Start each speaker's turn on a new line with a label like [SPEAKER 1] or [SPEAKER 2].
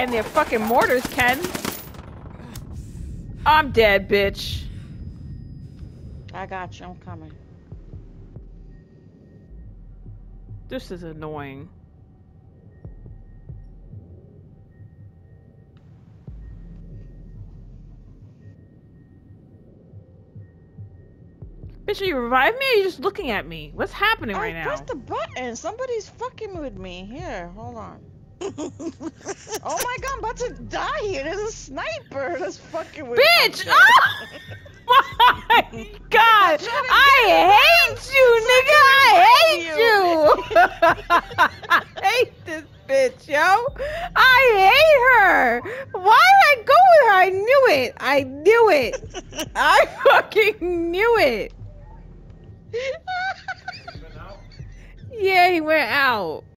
[SPEAKER 1] And their fucking mortars can. I'm dead, bitch.
[SPEAKER 2] I got you. I'm coming.
[SPEAKER 1] This is annoying. Bitch, are you revive me or are you just looking at me? What's happening right
[SPEAKER 2] I
[SPEAKER 1] now?
[SPEAKER 2] pressed the button. Somebody's fucking with me. Here, hold on. oh my god, I'm about to die here. There's a sniper that's fucking with
[SPEAKER 1] Bitch! Oh my god! I hate you, nigga! I hate you! I hate this bitch, yo! I hate her! Why did I go with her? I knew it! I knew it! I fucking knew it! Yeah, he went out.